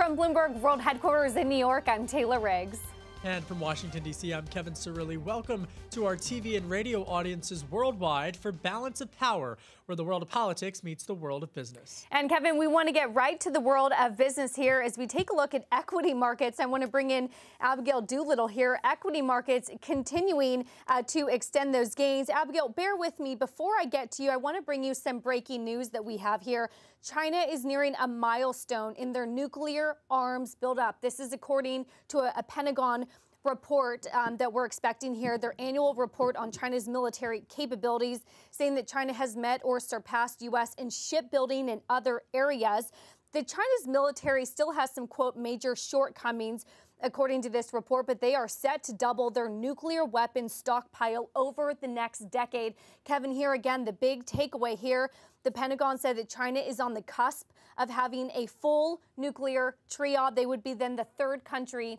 From Bloomberg World Headquarters in New York, I'm Taylor Riggs. And from Washington, D.C., I'm Kevin Cirilli. Welcome to our TV and radio audiences worldwide for Balance of Power, where the world of politics meets the world of business. And Kevin, we want to get right to the world of business here as we take a look at equity markets. I want to bring in Abigail Doolittle here. Equity markets continuing uh, to extend those gains. Abigail, bear with me. Before I get to you, I want to bring you some breaking news that we have here. China is nearing a milestone in their nuclear arms buildup. This is according to a, a Pentagon report um, that we're expecting here, their annual report on China's military capabilities, saying that China has met or surpassed U.S. in shipbuilding and other areas. The China's military still has some, quote, major shortcomings according to this report, but they are set to double their nuclear weapons stockpile over the next decade. Kevin, here again, the big takeaway here. The Pentagon said that China is on the cusp of having a full nuclear triad. They would be then the third country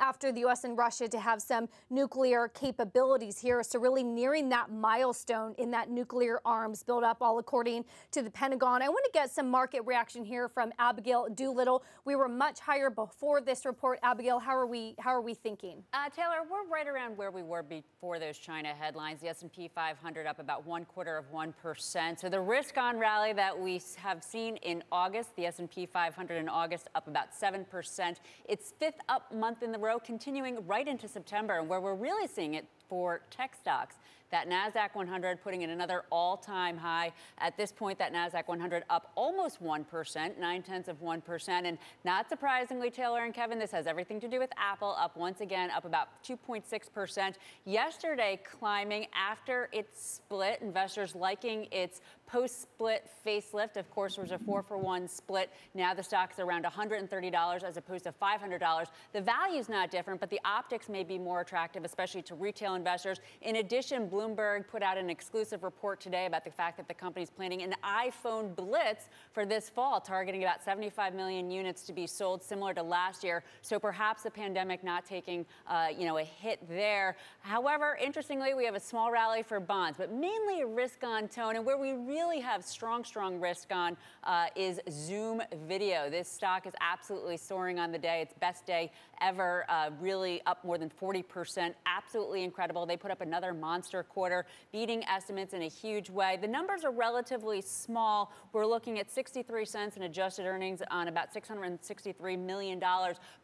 after the U.S. and Russia to have some nuclear capabilities here. So, really nearing that milestone in that nuclear arms buildup, all according to the Pentagon. I want to get some market reaction here from Abigail Doolittle. We were much higher before this report. Abigail, how are we? How are we thinking? Uh, Taylor, we're right around where we were before those China headlines. The S&P 500 up about one quarter of one percent. So the risk-on rally that we have seen in August, the S&P 500 in August up about seven percent. Its fifth up month in the continuing right into September, and where we're really seeing it for tech stocks. That NASDAQ 100 putting in another all time high. At this point, that NASDAQ 100 up almost 1%, nine tenths of 1%. And not surprisingly, Taylor and Kevin, this has everything to do with Apple, up once again, up about 2.6%. Yesterday, climbing after its split, investors liking its post split facelift. Of course, there was a four for one split. Now the stock's around $130 as opposed to $500. The value's not different, but the optics may be more attractive, especially to retail investors. In addition, Bloomberg put out an exclusive report today about the fact that the company is planning an iPhone blitz for this fall, targeting about 75 million units to be sold, similar to last year. So perhaps the pandemic not taking, uh, you know, a hit there. However, interestingly, we have a small rally for bonds, but mainly a risk-on tone, and where we really have strong, strong risk on uh, is Zoom Video. This stock is absolutely soaring on the day. Its best day ever, uh, really up more than 40 percent. Absolutely incredible. They put up another monster quarter, beating estimates in a huge way. The numbers are relatively small. We're looking at 63 cents in adjusted earnings on about $663 million.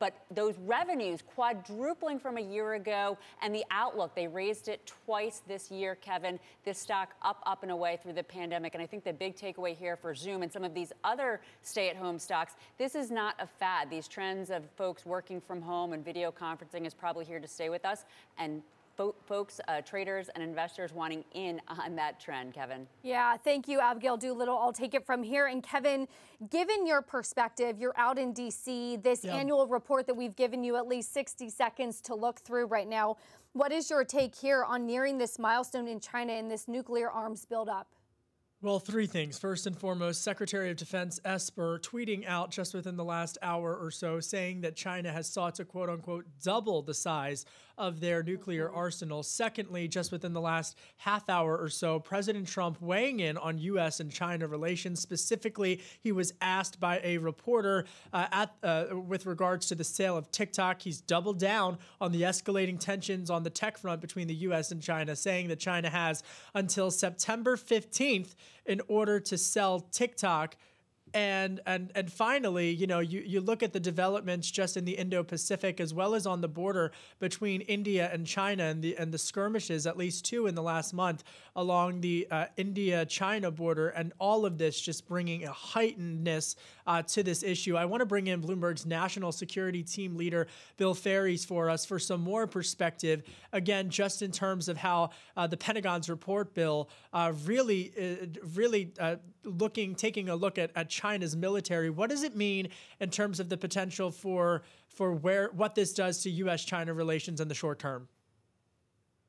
But those revenues quadrupling from a year ago, and the outlook, they raised it twice this year, Kevin. This stock up, up, and away through the pandemic. And I think the big takeaway here for Zoom and some of these other stay at home stocks, this is not a fad. These trends of folks working from home and video conferencing is probably here to stay with us. And folks, uh, traders, and investors wanting in on that trend, Kevin. Yeah, thank you, Abigail Doolittle. I'll take it from here. And Kevin, given your perspective, you're out in D.C., this yeah. annual report that we've given you at least 60 seconds to look through right now. What is your take here on nearing this milestone in China in this nuclear arms buildup? Well, three things. First and foremost, Secretary of Defense Esper tweeting out just within the last hour or so saying that China has sought to quote unquote double the size of their nuclear arsenal. Secondly, just within the last half hour or so, President Trump weighing in on U.S. and China relations. Specifically, he was asked by a reporter uh, at uh, with regards to the sale of TikTok. He's doubled down on the escalating tensions on the tech front between the U.S. and China, saying that China has until September 15th in order to sell TikTok and and and finally, you know, you, you look at the developments just in the Indo-Pacific as well as on the border between India and China and the and the skirmishes, at least two in the last month along the uh, India-China border, and all of this just bringing a heightenedness uh, to this issue. I want to bring in Bloomberg's national security team leader Bill Faries for us for some more perspective. Again, just in terms of how uh, the Pentagon's report, Bill, uh, really, uh, really uh, looking, taking a look at, at China's military. What does it mean in terms of the potential for for where what this does to U.S.-China relations in the short term?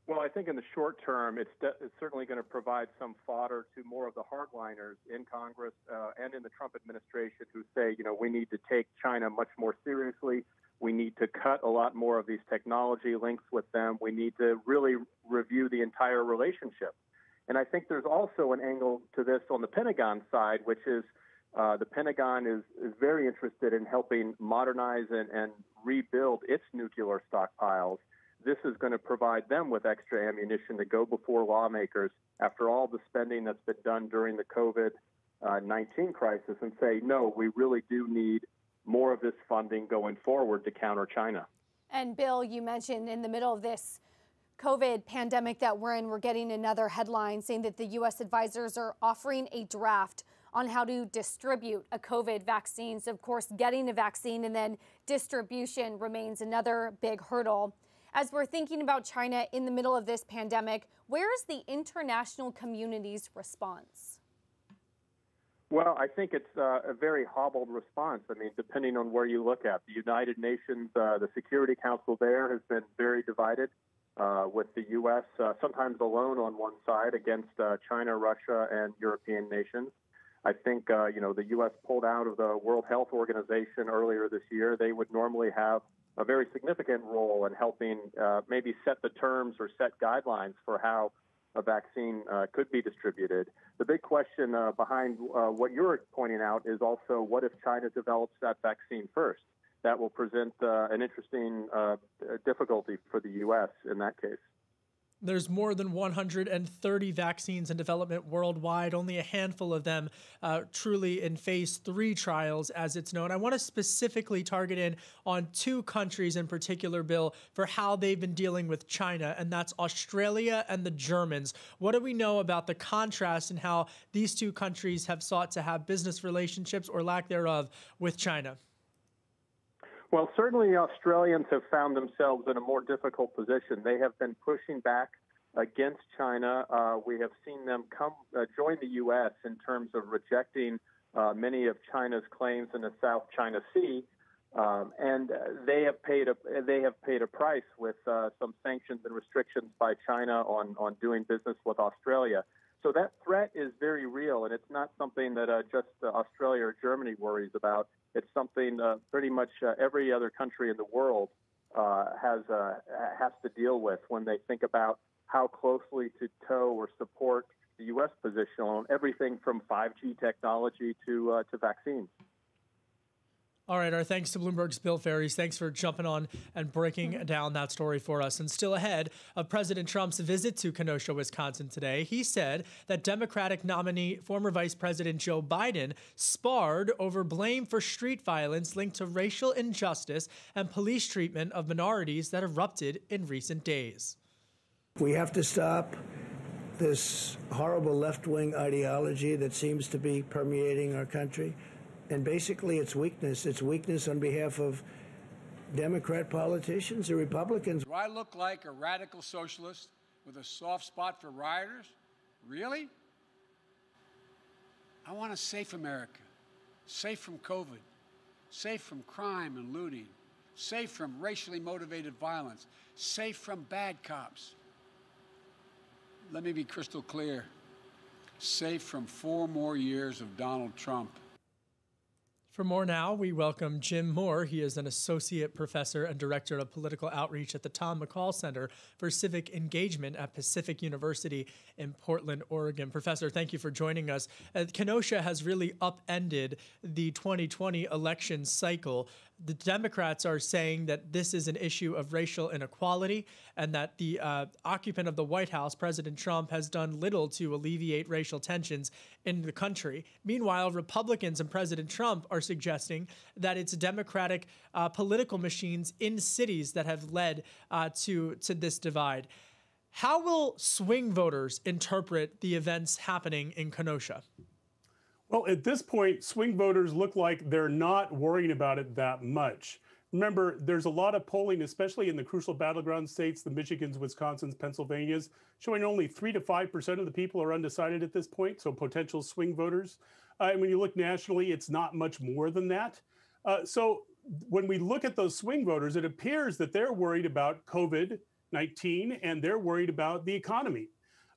Well, I think in the short term, it's, de- it's certainly going to provide some fodder to more of the hardliners in Congress uh, and in the Trump administration who say, you know, we need to take China much more seriously. We need to cut a lot more of these technology links with them. We need to really review the entire relationship. And I think there's also an angle to this on the Pentagon side, which is Uh, the Pentagon is, is very interested in helping modernize and, and rebuild its nuclear stockpiles. This is going to provide them with extra ammunition to go before lawmakers after all the spending that's been done during the COVID uh, 19 crisis and say, no, we really do need more of this funding going forward to counter China. And Bill, you mentioned in the middle of this COVID pandemic that we're in, we're getting another headline saying that the U.S. advisors are offering a draft on how to distribute a COVID vaccine. So, of course, getting a vaccine and then distribution remains another big hurdle. As we're thinking about China in the middle of this pandemic, where is the international community's response? Well, I think it's uh, a very hobbled response. I mean, depending on where you look at, the United Nations, uh, the Security Council there has been very divided, uh, with the U.S. Uh, sometimes alone on one side against uh, China, Russia, and European nations. I think uh, you know the U.S. pulled out of the World Health Organization earlier this year. They would normally have a very significant role in helping maybe set the terms or set guidelines for how a vaccine uh, could be distributed. The big question uh, behind uh, what you're pointing out is also what if China develops that vaccine first? That will present uh, an interesting uh, difficulty for the U.S. in that case. There's more than 130 vaccines in development worldwide, only a handful of them uh, truly in phase three trials, as it's known. I want to specifically target in on two countries in particular, Bill, for how they've been dealing with China, and that's Australia and the Germans. What do we know about the contrast and how these two countries have sought to have business relationships or lack thereof with China? Well, certainly Australians have found themselves in a more difficult position. They have been pushing back against China. Uh, we have seen them come uh, join the U.S. in terms of rejecting uh, many of China's claims in the South China Sea, um, and they have paid a they have paid a price with uh, some sanctions and restrictions by China on on doing business with Australia. So that threat is very real, and it's not something that uh, just Australia or Germany worries about. It's something uh, pretty much uh, every other country in the world uh, has uh, has to deal with when they think about how closely to toe or support the U.S. position on everything from 5G technology to to vaccines. All right, our thanks to Bloomberg's Bill Faries. Thanks for jumping on and breaking mm-hmm. down that story for us. And still ahead of President Trump's visit to Kenosha, Wisconsin today, he said that Democratic nominee, former Vice President Joe Biden, sparred over blame for street violence linked to racial injustice and police treatment of minorities that erupted in recent days. We have to stop this horrible left wing ideology that seems to be permeating our country and basically it's weakness. It's weakness on behalf of Democrat politicians or Republicans. Do I look like a radical socialist with a soft spot for rioters? Really? I want a safe America, safe from COVID, safe from crime and looting, safe from racially motivated violence, safe from bad cops. Let me be crystal clear safe from four more years of Donald Trump for more now, we welcome Jim Moore. He is an associate professor and director of political outreach at the Tom McCall Center for Civic Engagement at Pacific University in Portland, Oregon. Professor, thank you for joining us. Uh, Kenosha has really upended the 2020 election cycle the Democrats are saying that this is an issue of racial inequality and that the uh, occupant of the White House, President Trump, has done little to alleviate racial tensions in the country. Meanwhile, Republicans and President Trump are suggesting that it's Democratic uh, political machines in cities that have led uh, to, to this divide. How will swing voters interpret the events happening in Kenosha? Well, at this point, swing voters look like they're not worrying about it that much. Remember, there's a lot of polling, especially in the crucial battleground states, the Michigans, Wisconsins, Pennsylvanias, showing only 3 to 5% of the people are undecided at this point, so potential swing voters. Uh, and when you look nationally, it's not much more than that. Uh, so when we look at those swing voters, it appears that they're worried about COVID 19 and they're worried about the economy.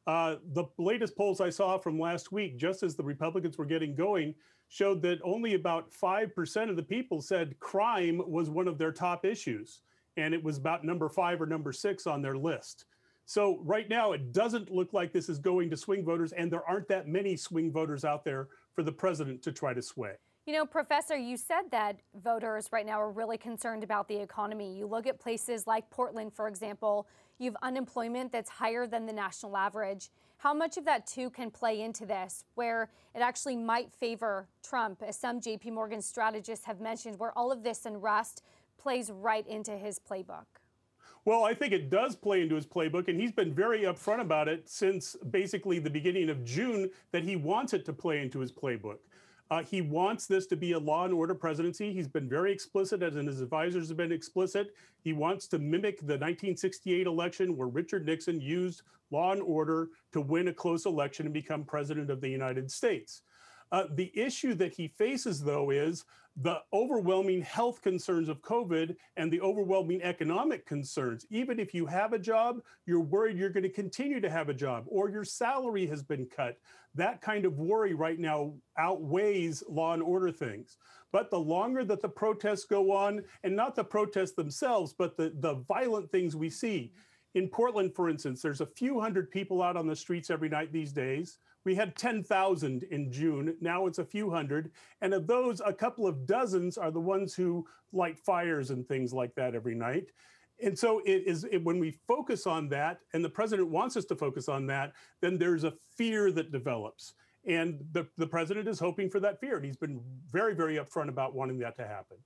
Uh, the latest polls I saw from last week, just as the Republicans were getting going, showed that only about 5% of the people said crime was one of their top issues. And it was about number five or number six on their list. So right now, it doesn't look like this is going to swing voters, and there aren't that many swing voters out there for the president to try to sway. You know, Professor, you said that voters right now are really concerned about the economy. You look at places like Portland, for example, you have unemployment that's higher than the national average. How much of that, too, can play into this, where it actually might favor Trump, as some JP Morgan strategists have mentioned, where all of this unrest plays right into his playbook? Well, I think it does play into his playbook, and he's been very upfront about it since basically the beginning of June that he wants it to play into his playbook. Uh, he wants this to be a law and order presidency. He's been very explicit, as in his advisors have been explicit. He wants to mimic the 1968 election where Richard Nixon used law and order to win a close election and become president of the United States. Uh, the issue that he faces, though, is the overwhelming health concerns of COVID and the overwhelming economic concerns. Even if you have a job, you're worried you're going to continue to have a job or your salary has been cut. That kind of worry right now outweighs law and order things. But the longer that the protests go on, and not the protests themselves, but the, the violent things we see. In Portland, for instance, there's a few hundred people out on the streets every night these days. We had 10,000 in June. Now it's a few hundred. And of those, a couple of dozens are the ones who light fires and things like that every night. And so it is it, when we focus on that, and the president wants us to focus on that, then there's a fear that develops. And the, the president is hoping for that fear. And he's been very, very upfront about wanting that to happen.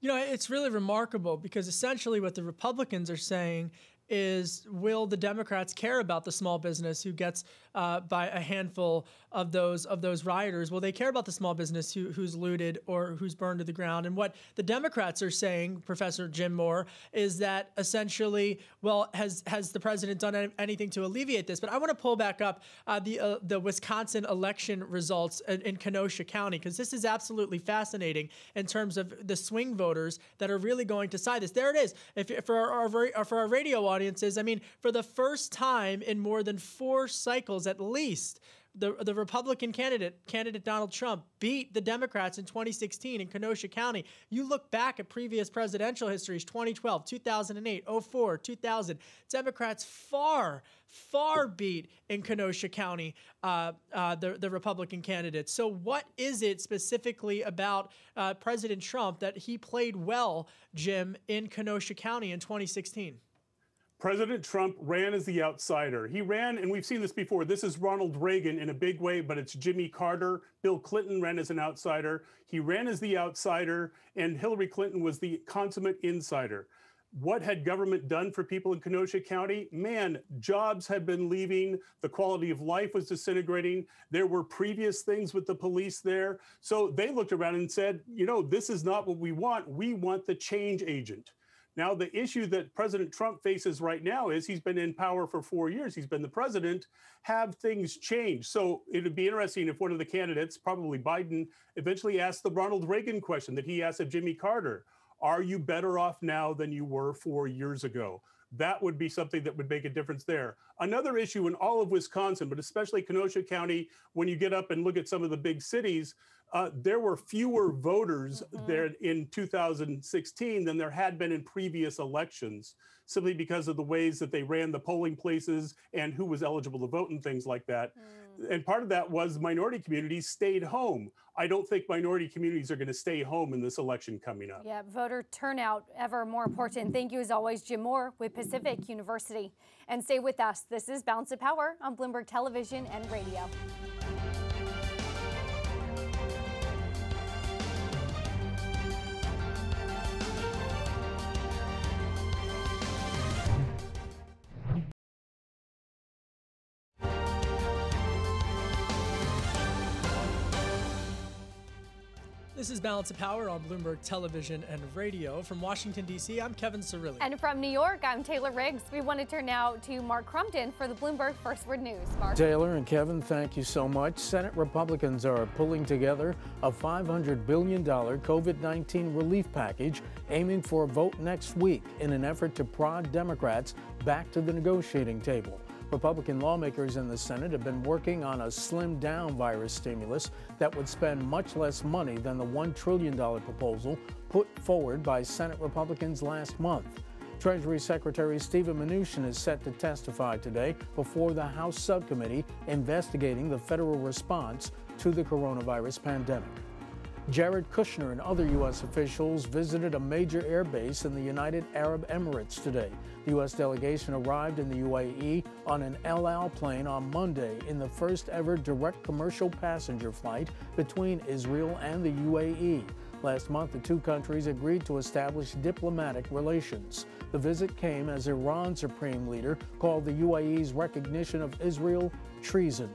You know, it's really remarkable because essentially what the Republicans are saying is will the Democrats care about the small business who gets uh, by a handful of those of those rioters? Well, they care about the small business who, who's looted or who's burned to the ground? And what the Democrats are saying, Professor Jim Moore, is that essentially, well, has has the president done anything to alleviate this? But I want to pull back up uh, the uh, the Wisconsin election results in, in Kenosha County because this is absolutely fascinating in terms of the swing voters that are really going to side this. There it is. If, for our, our for our radio audiences. I mean, for the first time in more than four cycles at least, the, the Republican candidate, candidate Donald Trump, beat the Democrats in 2016 in Kenosha County. You look back at previous presidential histories 2012, 2008, 04, 2000. Democrats far, far beat in Kenosha County uh, uh, the, the Republican candidates. So, what is it specifically about uh, President Trump that he played well, Jim, in Kenosha County in 2016? President Trump ran as the outsider. He ran, and we've seen this before. This is Ronald Reagan in a big way, but it's Jimmy Carter. Bill Clinton ran as an outsider. He ran as the outsider, and Hillary Clinton was the consummate insider. What had government done for people in Kenosha County? Man, jobs had been leaving. The quality of life was disintegrating. There were previous things with the police there. So they looked around and said, you know, this is not what we want. We want the change agent. Now, the issue that President Trump faces right now is he's been in power for four years. He's been the president. Have things changed? So it would be interesting if one of the candidates, probably Biden, eventually asked the Ronald Reagan question that he asked of Jimmy Carter Are you better off now than you were four years ago? That would be something that would make a difference there. Another issue in all of Wisconsin, but especially Kenosha County, when you get up and look at some of the big cities, uh, there were fewer voters mm-hmm. there in 2016 than there had been in previous elections, simply because of the ways that they ran the polling places and who was eligible to vote and things like that. Mm. And part of that was minority communities stayed home. I don't think minority communities are going to stay home in this election coming up. Yeah, voter turnout ever more important. Thank you as always, Jim Moore with Pacific University. And stay with us. This is Balance of Power on Bloomberg Television and Radio. This is Balance of Power on Bloomberg Television and Radio. From Washington, D.C., I'm Kevin Cirilli. And from New York, I'm Taylor Riggs. We want to turn now to Mark Crumpton for the Bloomberg First Word News. Mark. Taylor and Kevin, thank you so much. Senate Republicans are pulling together a $500 billion COVID 19 relief package aiming for a vote next week in an effort to prod Democrats back to the negotiating table. Republican lawmakers in the Senate have been working on a slimmed down virus stimulus that would spend much less money than the $1 trillion proposal put forward by Senate Republicans last month. Treasury Secretary Steven Mnuchin is set to testify today before the House subcommittee investigating the federal response to the coronavirus pandemic. Jared Kushner and other U.S. officials visited a major airbase in the United Arab Emirates today. The U.S. delegation arrived in the UAE on an El Al plane on Monday in the first ever direct commercial passenger flight between Israel and the UAE. Last month, the two countries agreed to establish diplomatic relations. The visit came as Iran's supreme leader called the UAE's recognition of Israel treason.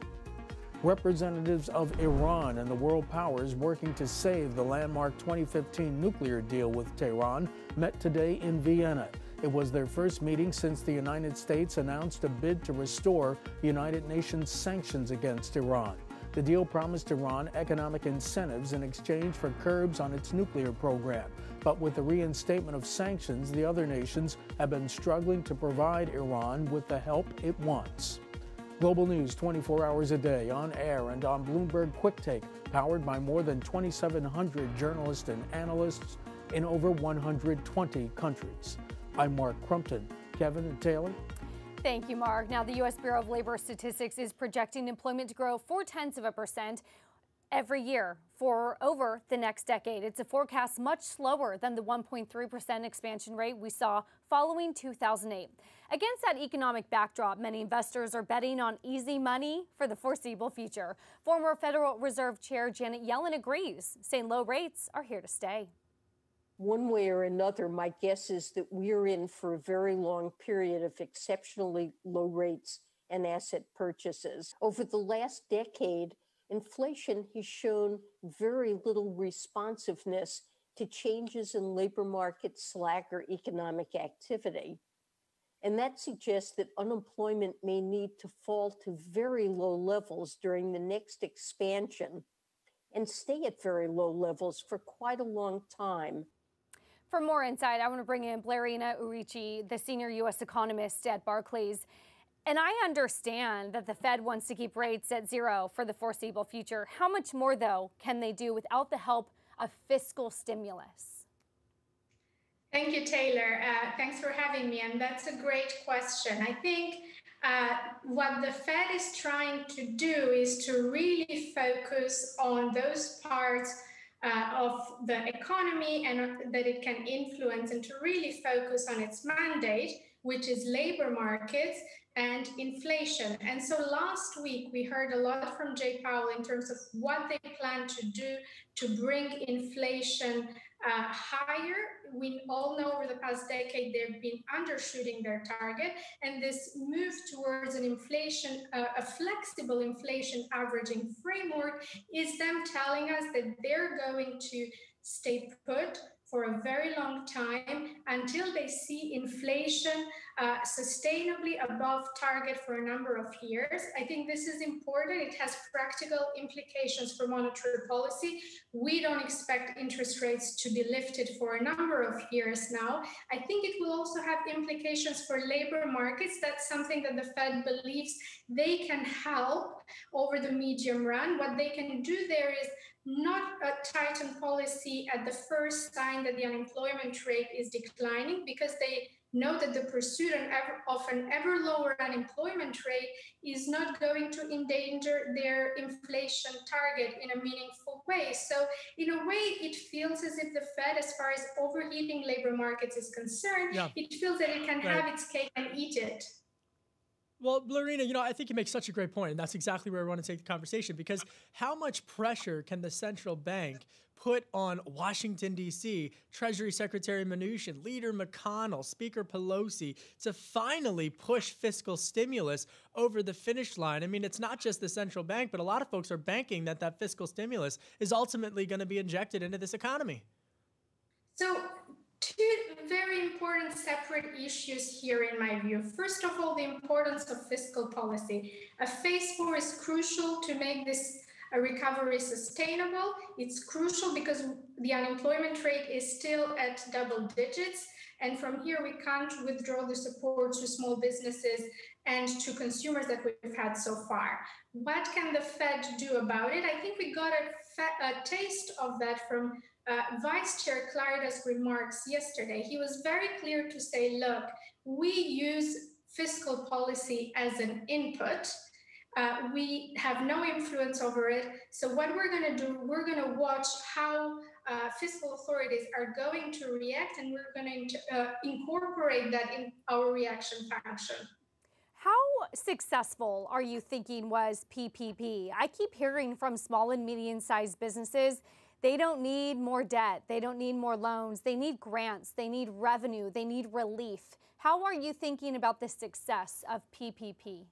Representatives of Iran and the world powers working to save the landmark 2015 nuclear deal with Tehran met today in Vienna. It was their first meeting since the United States announced a bid to restore United Nations sanctions against Iran. The deal promised Iran economic incentives in exchange for curbs on its nuclear program. But with the reinstatement of sanctions, the other nations have been struggling to provide Iran with the help it wants. Global News 24 hours a day on air and on Bloomberg Quick Take, powered by more than 2,700 journalists and analysts in over 120 countries. I'm Mark Crumpton. Kevin and Taylor. Thank you, Mark. Now, the U.S. Bureau of Labor Statistics is projecting employment to grow four tenths of a percent every year for over the next decade. It's a forecast much slower than the 1.3% expansion rate we saw following 2008. Against that economic backdrop, many investors are betting on easy money for the foreseeable future. Former Federal Reserve Chair Janet Yellen agrees, saying low rates are here to stay. One way or another, my guess is that we're in for a very long period of exceptionally low rates and asset purchases. Over the last decade, inflation has shown very little responsiveness to changes in labor market slack or economic activity. And that suggests that unemployment may need to fall to very low levels during the next expansion and stay at very low levels for quite a long time. For more insight, I want to bring in Blerina Uruci, the senior U.S. economist at Barclays. And I understand that the Fed wants to keep rates at zero for the foreseeable future. How much more, though, can they do without the help of fiscal stimulus? Thank you, Taylor. Uh, thanks for having me. And that's a great question. I think uh, what the Fed is trying to do is to really focus on those parts uh, of the economy and that it can influence and to really focus on its mandate, which is labor markets and inflation. And so last week we heard a lot from Jay Powell in terms of what they plan to do to bring inflation uh, higher. We all know over the past decade they've been undershooting their target, and this move towards an inflation, uh, a flexible inflation averaging framework, is them telling us that they're going to stay put for a very long time until they see inflation uh, sustainably above target for a number of years. I think this is important. It has practical implications for monetary policy. We don't expect interest rates to be lifted for a number of years now. I think it will also have implications for labor markets. That's something that the Fed believes they can help over the medium run. What they can do there is not a tighten policy at the first sign that the unemployment rate is declining because they know that the pursuit of an ever lower unemployment rate is not going to endanger their inflation target in a meaningful way. So, in a way, it feels as if the Fed, as far as overheating labor markets is concerned, yeah. it feels that it can right. have its cake and eat it. Well, Blerina, you know, I think you make such a great point, and that's exactly where I want to take the conversation because how much pressure can the central bank put on Washington, D.C., Treasury Secretary Mnuchin, Leader McConnell, Speaker Pelosi to finally push fiscal stimulus over the finish line? I mean, it's not just the central bank, but a lot of folks are banking that that fiscal stimulus is ultimately going to be injected into this economy. So, two very important separate issues here, in my view. First of all, the importance of fiscal policy. A phase four is crucial to make this a recovery sustainable. It's crucial because the unemployment rate is still at double digits. And from here, we can't withdraw the support to small businesses and to consumers that we've had so far. What can the Fed do about it? I think we got a, fa- a taste of that from uh, Vice Chair Clarida's remarks yesterday. He was very clear to say, look, we use fiscal policy as an input Uh, we have no influence over it. So what we're going to do, we're going to watch how uh, fiscal authorities are going to react, and we're going to uh, incorporate that in our reaction function. Successful are you thinking was PPP? I keep hearing from small and medium sized businesses they don't need more debt. They don't need more loans. They need grants. They need revenue. They need relief. How are you thinking about the success of PPP?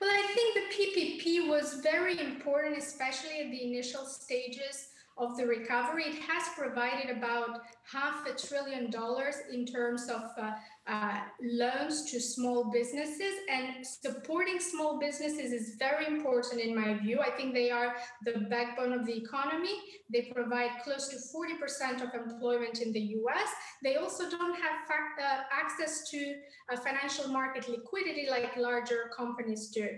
Well, I think the PPP was very important, especially at the initial stages of the recovery. It has provided about half a trillion dollars in terms of uh, uh, loans to small businesses and supporting small businesses is very important in my view. I think they are the backbone of the economy. They provide close to 40% of employment in the US. They also don't have uh, access to financial market liquidity like larger companies do.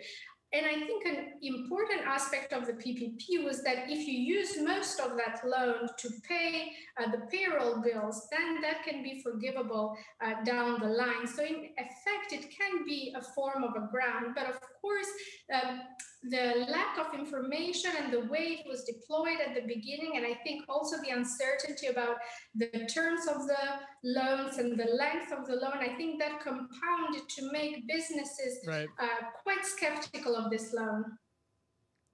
And I think an important aspect of the PPP was that if you use most of that loan to pay uh, the payroll bills, then that can be forgivable uh, down the line. So, in effect, it can be a form of a grant. But of course, um, the lack of information and the way it was deployed at the beginning, and I think also the uncertainty about the terms of the loans and the length of the loan, I think that compounded to make businesses right. uh, quite skeptical of this loan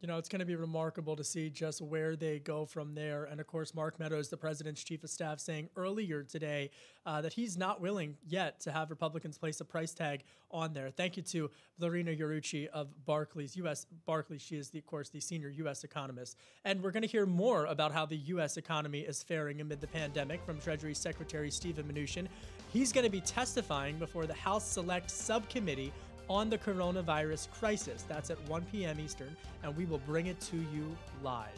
you know, it's going to be remarkable to see just where they go from there. And of course, Mark Meadows, the president's chief of staff, saying earlier today uh, that he's not willing yet to have Republicans place a price tag on there. Thank you to Lorena Iarrucci of Barclays, U.S. Barclays. She is, the, of course, the senior U.S. economist. And we're going to hear more about how the U.S. economy is faring amid the pandemic from Treasury Secretary Steven Mnuchin. He's going to be testifying before the House Select Subcommittee on the coronavirus crisis. That's at 1 p.m. Eastern, and we will bring it to you live.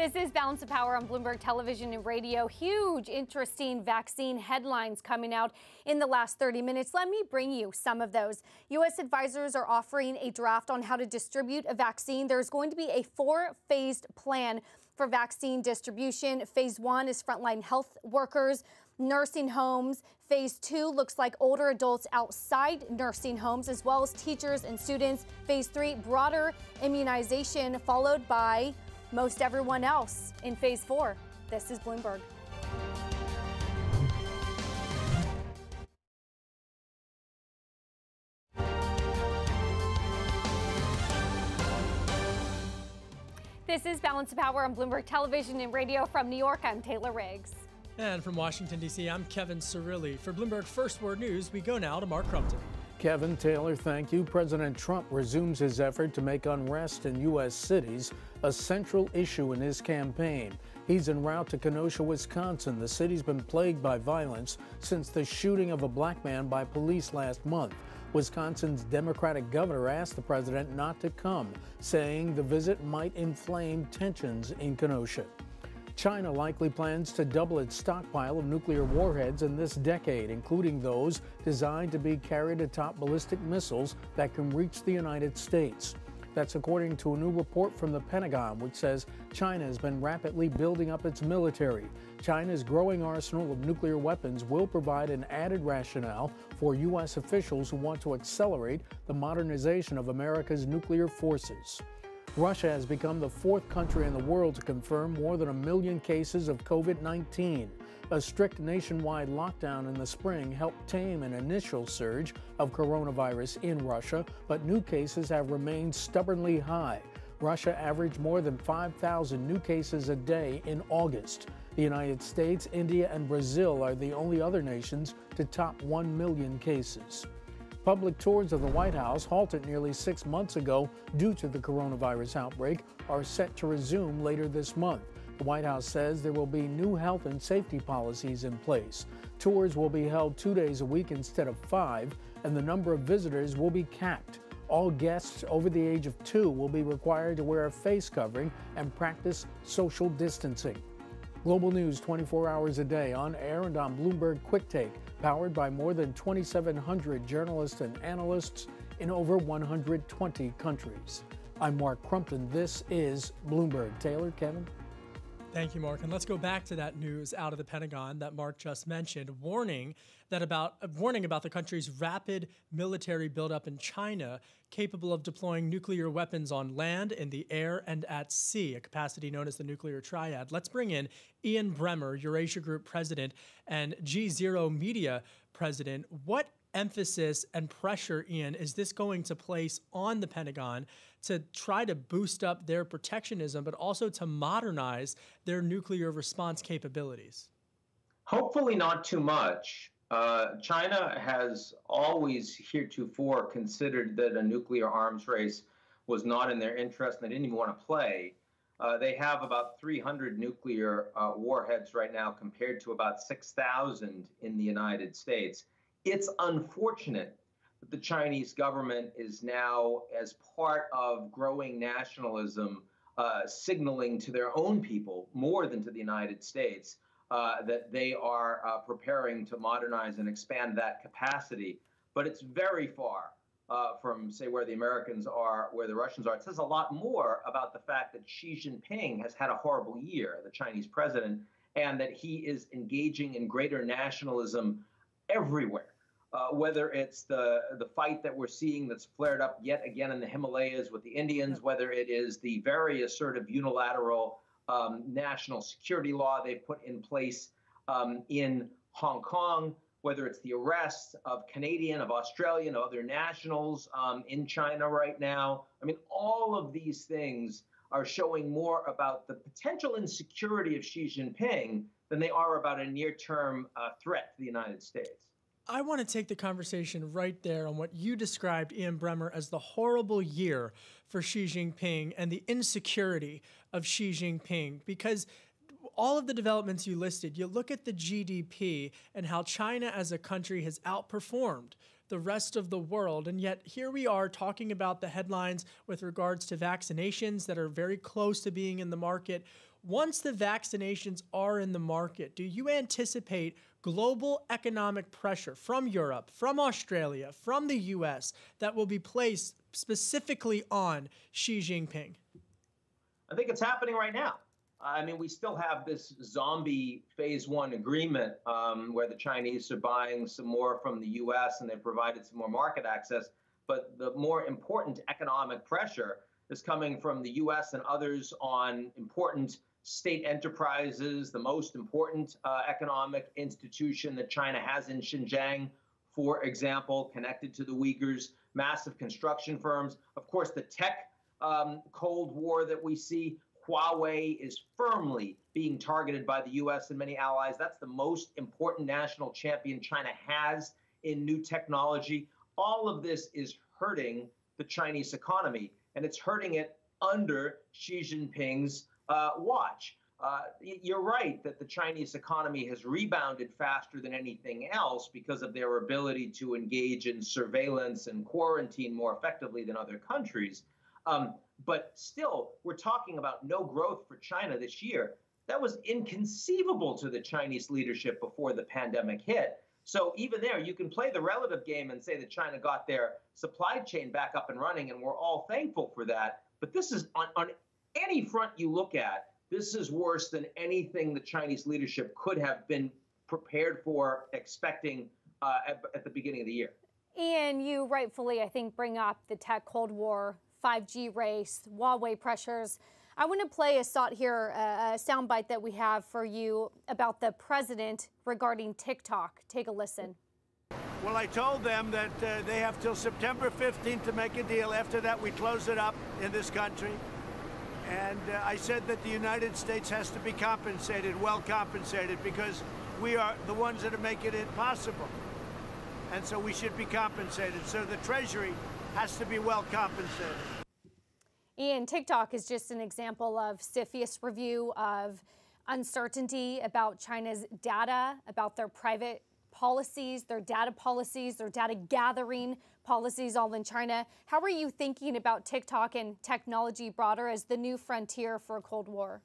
This is Balance of Power on Bloomberg Television and Radio. Huge, interesting vaccine headlines coming out in the last 30 minutes. Let me bring you some of those. U.S. advisors are offering a draft on how to distribute a vaccine. There's going to be a four phased plan for vaccine distribution. Phase one is frontline health workers, nursing homes. Phase two looks like older adults outside nursing homes, as well as teachers and students. Phase three, broader immunization, followed by most everyone else in phase four. This is Bloomberg. This is Balance of Power on Bloomberg Television and Radio from New York. I'm Taylor Riggs. And from Washington, D.C., I'm Kevin Cirilli. For Bloomberg First Word News, we go now to Mark Crumpton. Kevin Taylor, thank you. President Trump resumes his effort to make unrest in U.S. cities a central issue in his campaign. He's en route to Kenosha, Wisconsin. The city's been plagued by violence since the shooting of a black man by police last month. Wisconsin's Democratic governor asked the president not to come, saying the visit might inflame tensions in Kenosha. China likely plans to double its stockpile of nuclear warheads in this decade, including those designed to be carried atop ballistic missiles that can reach the United States. That's according to a new report from the Pentagon, which says China has been rapidly building up its military. China's growing arsenal of nuclear weapons will provide an added rationale for U.S. officials who want to accelerate the modernization of America's nuclear forces. Russia has become the fourth country in the world to confirm more than a million cases of COVID 19. A strict nationwide lockdown in the spring helped tame an initial surge of coronavirus in Russia, but new cases have remained stubbornly high. Russia averaged more than 5,000 new cases a day in August. The United States, India, and Brazil are the only other nations to top 1 million cases. Public tours of the White House, halted nearly six months ago due to the coronavirus outbreak, are set to resume later this month. The White House says there will be new health and safety policies in place. Tours will be held two days a week instead of five, and the number of visitors will be capped. All guests over the age of two will be required to wear a face covering and practice social distancing. Global news 24 hours a day on air and on Bloomberg Quick Take powered by more than 2,700 journalists and analysts in over 120 countries. I'm Mark Crumpton. This is Bloomberg. Taylor, Kevin? Thank you, Mark. And let's go back to that news out of the Pentagon that Mark just mentioned, warning that about warning about the country's rapid military buildup in China, capable of deploying nuclear weapons on land, in the air, and at sea, a capacity known as the nuclear triad. Let's bring in Ian Bremmer, Eurasia Group president and G Zero Media president. What emphasis and pressure, Ian, is this going to place on the Pentagon to try to boost up their protectionism, but also to modernize their nuclear response capabilities? Hopefully, not too much. Uh, China has always heretofore considered that a nuclear arms race was not in their interest and they didn't even want to play. Uh, they have about 300 nuclear uh, warheads right now compared to about 6,000 in the United States. It's unfortunate that the Chinese government is now, as part of growing nationalism, uh, signaling to their own people more than to the United States uh, that they are uh, preparing to modernize and expand that capacity. But it's very far uh, from, say, where the Americans are, where the Russians are. It says a lot more about the fact that Xi Jinping has had a horrible year, the Chinese president, and that he is engaging in greater nationalism everywhere. Uh, whether it's the the fight that we're seeing that's flared up yet again in the Himalayas with the Indians, whether it is the very assertive unilateral um, national security law they've put in place um, in Hong Kong, whether it's the arrest of Canadian, of Australian, other nationals um, in China right now. I mean, all of these things are showing more about the potential insecurity of Xi Jinping than they are about a near term uh, threat to the United States. I want to take the conversation right there on what you described, Ian Bremmer, as the horrible year for Xi Jinping and the insecurity of Xi Jinping. Because all of the developments you listed, you look at the GDP and how China as a country has outperformed the rest of the world. And yet, here we are talking about the headlines with regards to vaccinations that are very close to being in the market. Once the vaccinations are in the market, do you anticipate global economic pressure from Europe, from Australia, from the US that will be placed specifically on Xi Jinping? I think it's happening right now. I mean, we still have this zombie phase one agreement um, where the Chinese are buying some more from the US and they've provided some more market access. But the more important economic pressure is coming from the US and others on important state enterprises, the most important uh, economic institution that China has in Xinjiang, for example, connected to the Uyghurs, massive construction firms. Of course, the tech um, Cold War that we see, Huawei is firmly being targeted by the U.S. and many allies. That's the most important national champion China has in new technology. All of this is hurting the Chinese economy, and it's hurting it under Xi Jinping's uh, watch. Uh, you're right that the Chinese economy has rebounded faster than anything else because of their ability to engage in surveillance and quarantine more effectively than other countries. Um, but still, we're talking about no growth for China this year. That was inconceivable to the Chinese leadership before the pandemic hit. So even there, you can play the relative game and say that China got their supply chain back up and running, and we're all thankful for that. But this is on, on any front you look at, this is worse than anything the Chinese leadership could have been prepared for, expecting uh, at, at the beginning of the year. And you rightfully, I think, bring up the tech Cold War, 5G race, Huawei pressures. I want to play a thought here, a soundbite that we have for you about the president regarding TikTok. Take a listen. Well, I told them that uh, they have till September 15th to make a deal. After that, we close it up in this country. And uh, I said that the United States has to be compensated, well compensated, because we are the ones that are making it possible. And so we should be compensated. So the Treasury has to be well compensated. Ian, TikTok is just an example of CFIUS review of uncertainty about China's data, about their private policies, their data policies, their data gathering policies all in China. How are you thinking about TikTok and technology broader as the new frontier for a Cold War?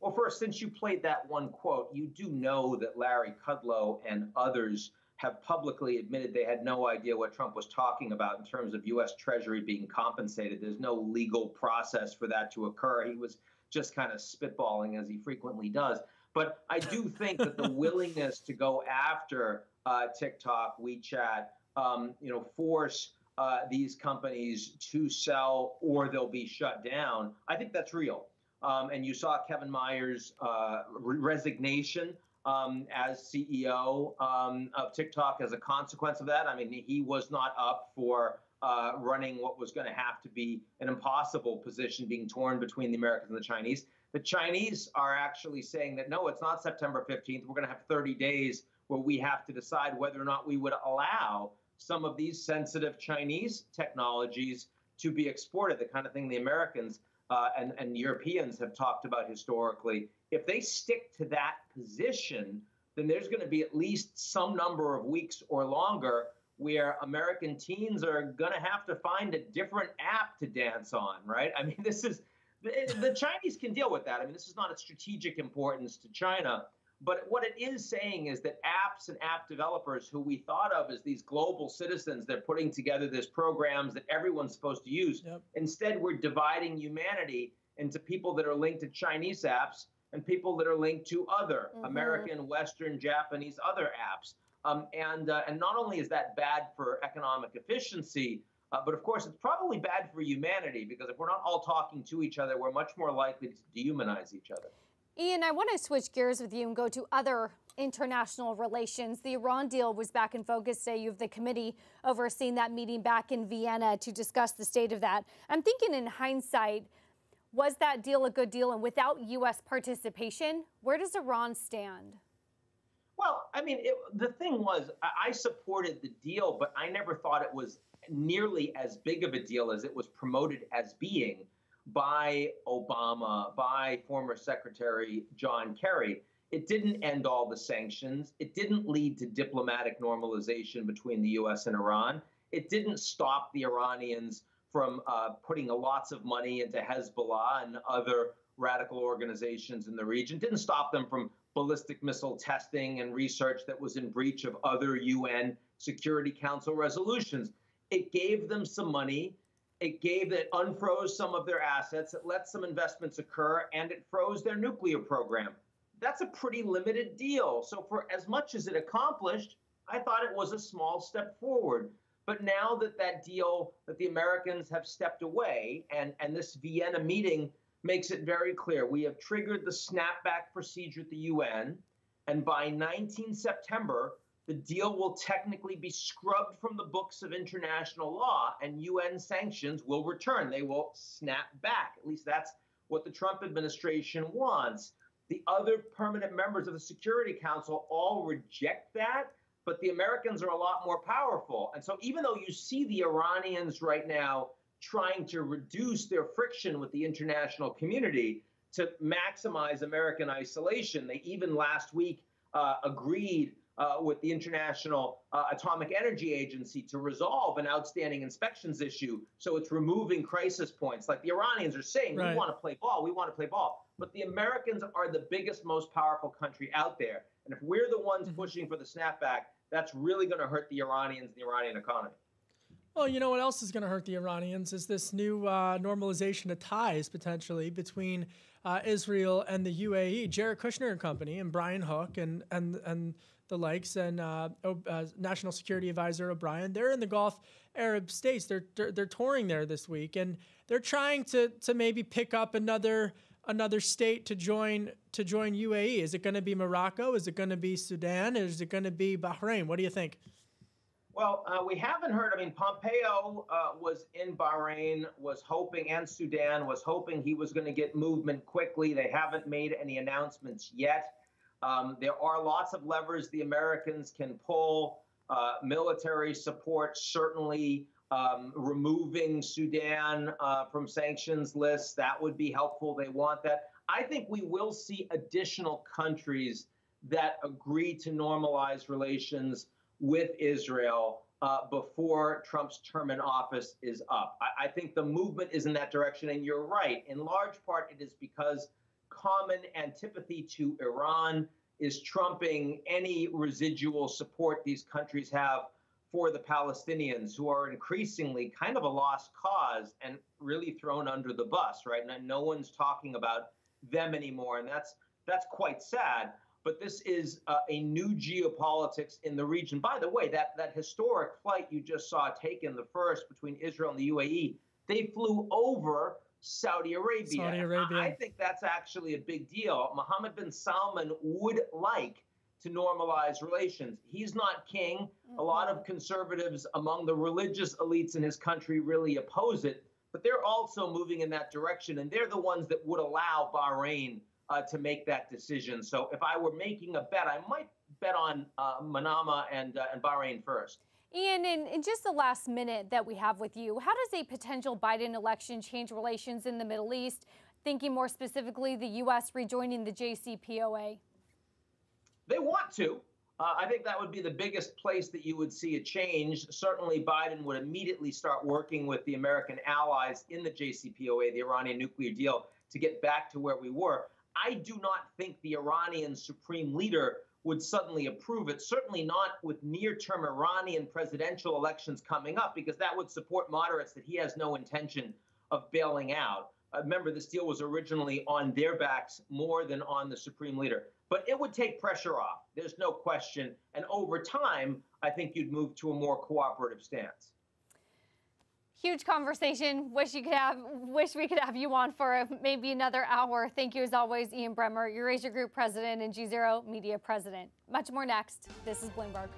Well, first, since you played that one quote, you do know that Larry Kudlow and others have publicly admitted they had no idea what Trump was talking about in terms of U.S. Treasury being compensated. There's no legal process for that to occur. He was just kind of spitballing as he frequently does. But I do think that the willingness to go after uh, TikTok, WeChat, um, you know, force uh, these companies to sell or they'll be shut down, I think that's real. Um, and you saw Kevin Mayer's uh, resignation um, as CEO um, of TikTok as a consequence of that. I mean, he was not up for uh, running what was going to have to be an impossible position being torn between the Americans and the Chinese. The Chinese are actually saying that no, it's not September 15th. We're going to have 30 days where we have to decide whether or not we would allow some of these sensitive Chinese technologies to be exported, the kind of thing the Americans uh, and, and Europeans have talked about historically. If they stick to that position, then there's going to be at least some number of weeks or longer where American teens are going to have to find a different app to dance on, right? I mean, this is the, the Chinese can deal with that. I mean, this is not a strategic importance to China. But what it is saying is that apps and app developers who we thought of as these global citizens, they're putting together these programs that everyone's supposed to use. Yep. Instead, we're dividing humanity into people that are linked to Chinese apps and people that are linked to other mm-hmm. American, Western, Japanese, other apps. Um, and uh, and not only is that bad for economic efficiency, uh, but of course it's probably bad for humanity because if we're not all talking to each other, we're much more likely to dehumanize each other. Ian, I want to switch gears with you and go to other international relations. The Iran deal was back in focus today. You have the committee overseeing that meeting back in Vienna to discuss the state of that. I'm thinking in hindsight, was that deal a good deal? And without U.S. participation, where does Iran stand? Well, I mean, it, the thing was, I supported the deal, but I never thought it was nearly as big of a deal as it was promoted as being by Obama, by former Secretary John Kerry. It didn't end all the sanctions. It didn't lead to diplomatic normalization between the U.S. and Iran. It didn't stop the Iranians from uh, putting lots of money into Hezbollah and other radical organizations in the region. Didn't stop them from ballistic missile testing and research that was in breach of other UN Security Council resolutions. It gave them some money it gave it unfroze some of their assets, it let some investments occur, and it froze their nuclear program. That's a pretty limited deal. So, for as much as it accomplished, I thought it was a small step forward. But now that that deal, that the Americans have stepped away, and, and this Vienna meeting makes it very clear we have triggered the snapback procedure at the UN. And by 19 September, the deal will technically be scrubbed from the books of international law and UN sanctions will return. They will snap back. At least that's what the Trump administration wants. The other permanent members of the Security Council all reject that, but the Americans are a lot more powerful. And so, even though you see the Iranians right now trying to reduce their friction with the international community to maximize American isolation, they even last week uh, agreed uh, with the International uh, Atomic Energy Agency to resolve an outstanding inspections issue. So it's removing crisis points. Like the Iranians are saying, right. we want to play ball, we want to play ball. But the Americans are the biggest, most powerful country out there. And if we're the ones mm-hmm. pushing for the snapback, that's really going to hurt the Iranians and the Iranian economy. Well, you know what else is going to hurt the Iranians is this new uh, normalization of ties potentially between uh, Israel and the UAE. Jared Kushner and Company and Brian Hook and and and the likes and uh, uh, National Security Advisor O'Brien. They're in the Gulf Arab states. They're, they're, touring there this week, and they're trying to to maybe pick up another another state to join to join UAE. Is it going to be Morocco? Is it going to be Sudan? Is it going to be Bahrain? What do you think? Well, uh, we haven't heard. I mean, Pompeo uh, was in Bahrain, was hoping, and Sudan was hoping he was going to get movement quickly. They haven't made any announcements yet. Um, there are lots of levers the Americans can pull. Uh, military support, certainly um, removing Sudan uh, from sanctions lists, that would be helpful. They want that. I think we will see additional countries that agree to normalize relations with Israel uh, before Trump's term in office is up. I, I think the movement is in that direction. And you're right. In large part, it is because common antipathy to Iran is trumping any residual support these countries have for the Palestinians, who are increasingly kind of a lost cause and really thrown under the bus, right? And no one's talking about them anymore, and that's that's quite sad. But this is uh, a new geopolitics in the region. By the way, that that historic flight you just saw taken, the first between Israel and the UAE, they flew over Saudi Arabia. Saudi Arabia. I think that's actually a big deal. Mohammed bin Salman would like to normalize relations. He's not king. A lot of conservatives among the religious elites in his country really oppose it, but they're also moving in that direction, and they're the ones that would allow Bahrain uh, to make that decision. So if I were making a bet, I might bet on uh, Manama and, uh, and Bahrain first. Ian, in, in, just the last minute that we have with you, how does a potential Biden election change relations in the Middle East? Thinking more specifically, the U.S. rejoining the JCPOA. They want to. Uh, I think that would be the biggest place that you would see a change. Certainly, Biden would immediately start working with the American allies in the JCPOA, the Iranian nuclear deal, to get back to where we were. I do not think the Iranian supreme leader would suddenly approve it, certainly not with near term Iranian presidential elections coming up, because that would support moderates that he has no intention of bailing out. Uh, remember, this deal was originally on their backs more than on the supreme leader. But it would take pressure off. There's no question. And over time, I think you'd move to a more cooperative stance. Huge conversation. Wish you could have. Wish we could have you on for maybe another hour. Thank you as always, Ian Bremmer, Eurasia Group President and GZERO Media President. Much more next. This is Bloomberg.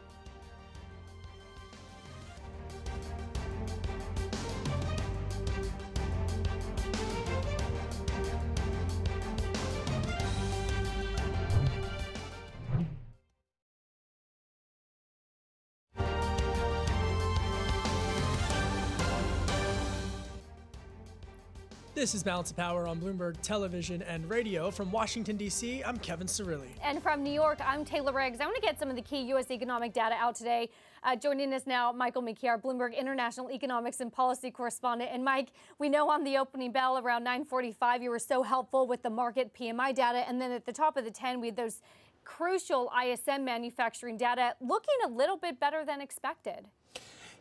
This is Balance of Power on Bloomberg Television and Radio. From Washington, D.C., I'm Kevin Cirilli. And from New York, I'm Taylor Riggs. I want to get some of the key U.S. economic data out today. Uh, joining us now, Michael McKee, Bloomberg International Economics and Policy Correspondent. And Mike, we know on the opening bell around 945, you were so helpful with the market PMI data. And then at the top of the 10, we had those crucial ISM manufacturing data looking a little bit better than expected.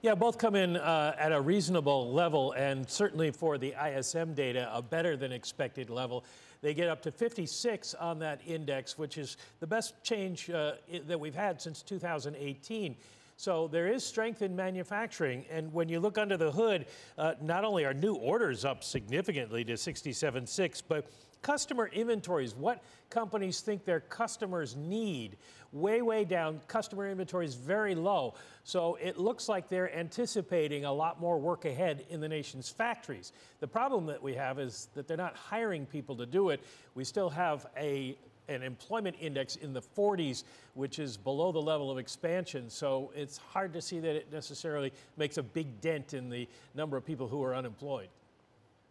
Yeah, both come in uh, at a reasonable level, and certainly for the ISM data, a better than expected level. They get up to 56 on that index, which is the best change uh, that we've had since 2018. So there is strength in manufacturing. And when you look under the hood, uh, not only are new orders up significantly to 67.6, but customer inventories, what companies think their customers need, way, way down. Customer inventory is very low. So it looks like they're anticipating a lot more work ahead in the nation's factories. The problem that we have is that they're not hiring people to do it. We still have a an employment index in the 40s, which is below the level of expansion. So it's hard to see that it necessarily makes a big dent in the number of people who are unemployed.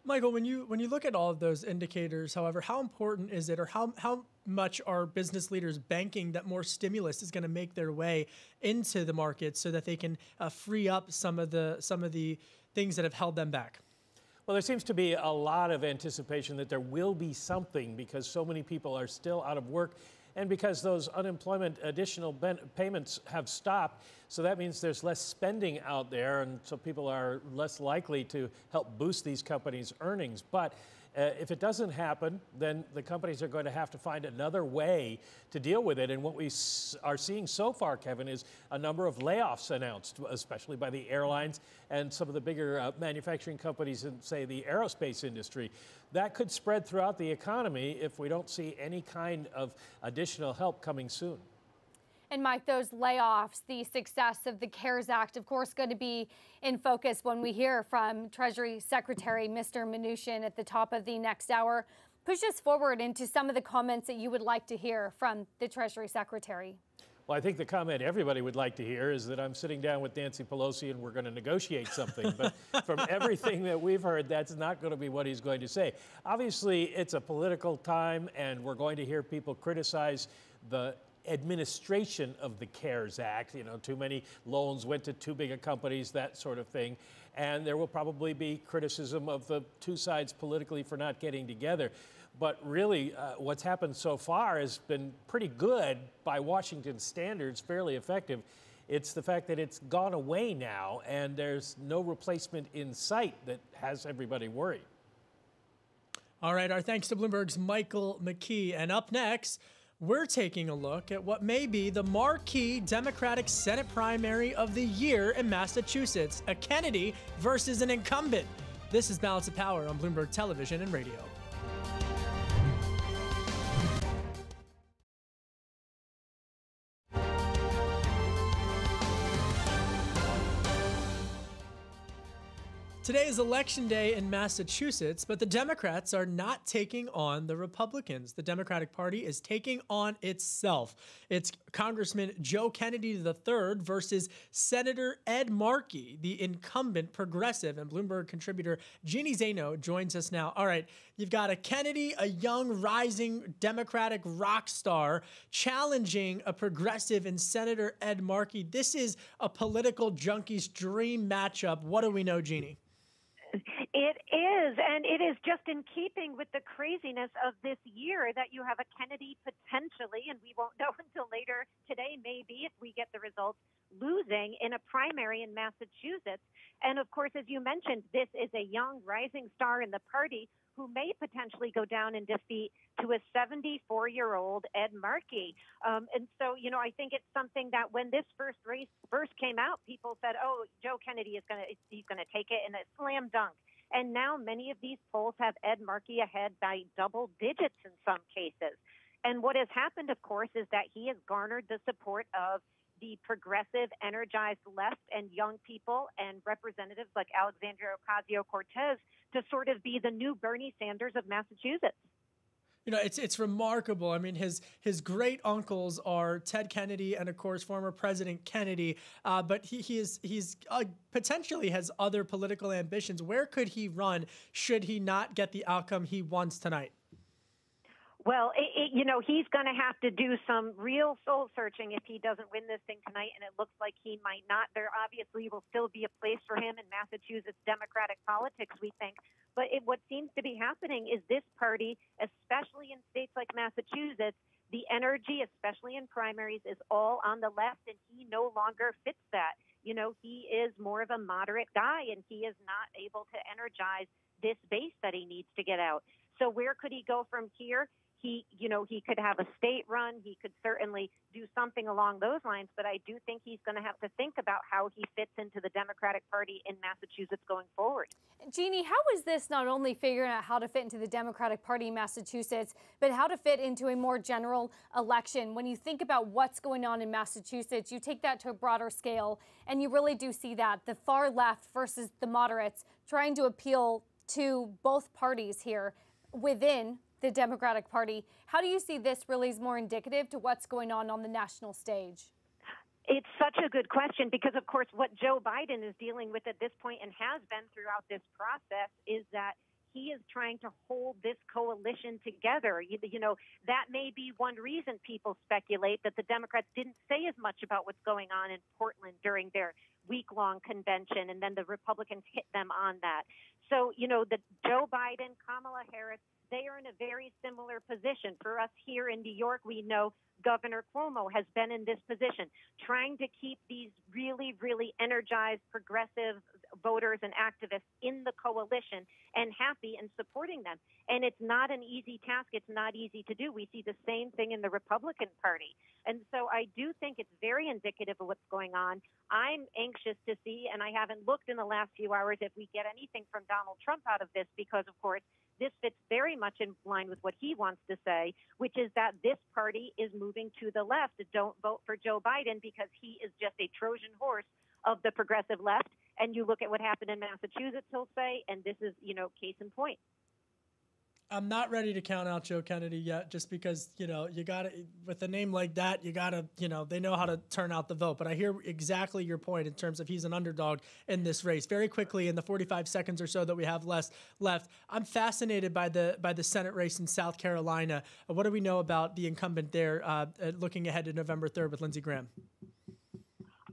Michael, when you when you look at all of those indicators, however, how important is it, or how how much are business leaders banking that more stimulus is going to make their way into the market so that they can uh, free up some of the some of the things that have held them back? Well, there seems to be a lot of anticipation that there will be something because so many people are still out of work and because those unemployment additional payments have stopped. So that means there's less spending out there, and so people are less likely to help boost these companies' earnings. But uh, if it doesn't happen, then the companies are going to have to find another way to deal with it. And what we are seeing so far, Kevin, is a number of layoffs announced, especially by the airlines and some of the bigger uh, manufacturing companies in, say, the aerospace industry. That could spread throughout the economy if we don't see any kind of additional help coming soon. And Mike, those layoffs, the success of the CARES Act, of course, going to be in focus when we hear from Treasury Secretary Mr. Mnuchin at the top of the next hour. Push us forward into some of the comments that you would like to hear from the Treasury Secretary. Well, I think the comment everybody would like to hear is that I'm sitting down with Nancy Pelosi and we're going to negotiate something. but from everything that we've heard, that's not going to be what he's going to say. Obviously, it's a political time, and we're going to hear people criticize the administration of the CARES Act. You know, too many loans went to too big of companies, that sort of thing. And there will probably be criticism of the two sides politically for not getting together. But really, uh, what's happened so far has been pretty good by Washington standards, fairly effective. It's the fact that it's gone away now and there's no replacement in sight that has everybody worried. All right, our thanks to Bloomberg's Michael McKee. And up next, we're taking a look at what may be the marquee Democratic Senate primary of the year in Massachusetts a Kennedy versus an incumbent. This is Balance of Power on Bloomberg Television and Radio. Today is election day in Massachusetts, but the Democrats are not taking on the Republicans. The Democratic Party is taking on itself. It's Congressman Joe Kennedy III versus Senator Ed Markey, the incumbent progressive. And Bloomberg contributor Jeannie Zaino joins us now. All right, you've got a Kennedy, a young, rising Democratic rock star, challenging a progressive and Senator Ed Markey. This is a political junkie's dream matchup. What do we know, Jeannie? It is, and it is just in keeping with the craziness of this year that you have a Kennedy potentially, and we won't know until later today, maybe if we get the results, losing in a primary in Massachusetts. And of course, as you mentioned, this is a young rising star in the party who may potentially go down in defeat to a 74 year old Ed Markey. Um, and so, you know, I think it's something that when this first race first came out, people said, oh, Joe Kennedy is going to, he's going to take it in a slam dunk. And now many of these polls have Ed Markey ahead by double digits in some cases. And what has happened, of course, is that he has garnered the support of the progressive, energized left and young people and representatives like Alexandria Ocasio Cortez to sort of be the new Bernie Sanders of Massachusetts. You know, it's it's remarkable. I mean, his his great uncles are Ted Kennedy and, of course, former President Kennedy. Uh, but he, he is he's uh, potentially has other political ambitions. Where could he run should he not get the outcome he wants tonight? Well, it, it, you know, he's going to have to do some real soul searching if he doesn't win this thing tonight, and it looks like he might not. There obviously will still be a place for him in Massachusetts Democratic politics, we think. But it, what seems to be happening is this party, especially in states like Massachusetts, the energy, especially in primaries, is all on the left, and he no longer fits that. You know, he is more of a moderate guy, and he is not able to energize this base that he needs to get out. So where could he go from here? He, you know, he could have a state run. He could certainly do something along those lines. But I do think he's going to have to think about how he fits into the Democratic Party in Massachusetts going forward. Jeannie, how is this not only figuring out how to fit into the Democratic Party in Massachusetts, but how to fit into a more general election? When you think about what's going on in Massachusetts, you take that to a broader scale, and you really do see that the far left versus the moderates trying to appeal to both parties here within the Democratic Party. How do you see this really is more indicative to what's going on on the national stage? It's such a good question because, of course, what Joe Biden is dealing with at this point and has been throughout this process is that he is trying to hold this coalition together. You, know, that may be one reason people speculate that the Democrats didn't say as much about what's going on in Portland during their week long convention, and then the Republicans hit them on that. So, you know, the Joe Biden, Kamala Harris, they are in a very similar position. For us here in New York, we know Governor Cuomo has been in this position, trying to keep these really, really energized progressive voters and activists in the coalition and happy and supporting them. And it's not an easy task. It's not easy to do. We see the same thing in the Republican Party. And so I do think it's very indicative of what's going on. I'm anxious to see, and I haven't looked in the last few hours if we get anything from Donald Trump out of this because, of course, this fits very much in line with what he wants to say, which is that this party is moving to the left. Don't vote for Joe Biden because he is just a Trojan horse of the progressive left. And you look at what happened in Massachusetts, he'll say, and this is, you know, case in point. I'm not ready to count out Joe Kennedy yet, just because you know you got to with a name like that, you got to you know they know how to turn out the vote. But I hear exactly your point in terms of he's an underdog in this race. Very quickly in the 45 seconds or so that we have less left, I'm fascinated by the by the Senate race in South Carolina. What do we know about the incumbent there, uh, looking ahead to November 3rd with Lindsey Graham?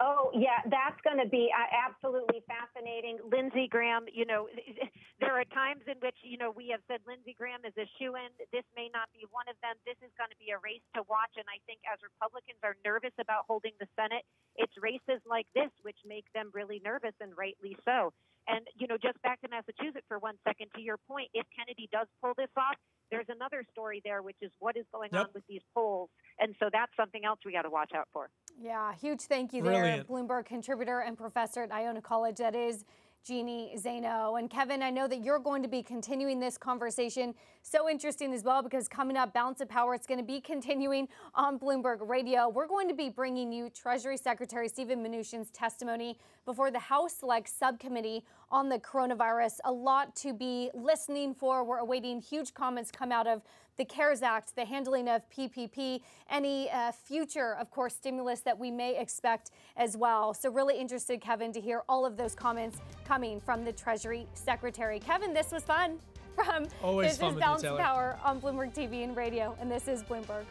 Oh, yeah, that's going to be uh, absolutely fascinating. Lindsey Graham, you know, there are times in which, you know, we have said Lindsey Graham is a shoe in. This may not be one of them. This is going to be a race to watch. And I think as Republicans are nervous about holding the Senate, it's races like this which make them really nervous, and rightly so. And, you know, just back to Massachusetts for one second, to your point, if Kennedy does pull this off, there's another story there, which is what is going yep. on with these polls. And so that's something else we got to watch out for. Yeah, huge thank you Brilliant. there, Bloomberg contributor and professor at Iona College. That is Jeannie Zaino. And Kevin, I know that you're going to be continuing this conversation. So interesting as well because coming up, Balance of Power, it's going to be continuing on Bloomberg Radio. We're going to be bringing you Treasury Secretary Steven Mnuchin's testimony before the House Select Subcommittee on the coronavirus. A lot to be listening for. We're awaiting huge comments come out of the CARES Act, the handling of PPP, any uh, future, of course, stimulus that we may expect as well. So, really interested, Kevin, to hear all of those comments coming from the Treasury Secretary. Kevin, this was fun. From Always this is Balance Power on Bloomberg TV and radio, and this is Bloomberg.